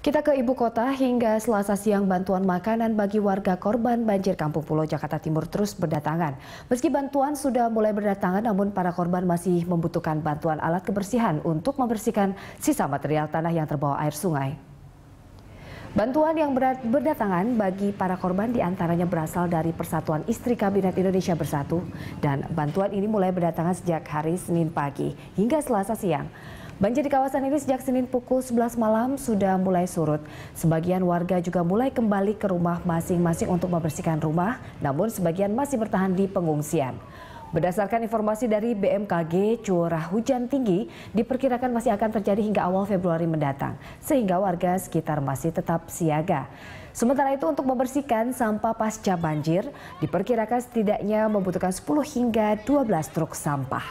Kita ke ibu kota hingga selasa siang bantuan makanan bagi warga korban banjir Kampung Pulau Jakarta Timur terus berdatangan. Meski bantuan sudah mulai berdatangan namun para korban masih membutuhkan bantuan alat kebersihan untuk membersihkan sisa material tanah yang terbawa air sungai. Bantuan yang berdatangan bagi para korban di antaranya berasal dari Persatuan Istri Kabinet Indonesia Bersatu dan bantuan ini mulai berdatangan sejak hari Senin pagi hingga selasa siang. Banjir di kawasan ini sejak Senin pukul 11 malam sudah mulai surut. Sebagian warga juga mulai kembali ke rumah masing-masing untuk membersihkan rumah, namun sebagian masih bertahan di pengungsian. Berdasarkan informasi dari BMKG, curah hujan tinggi diperkirakan masih akan terjadi hingga awal Februari mendatang, sehingga warga sekitar masih tetap siaga. Sementara itu untuk membersihkan sampah pasca banjir, diperkirakan setidaknya membutuhkan 10 hingga 12 truk sampah.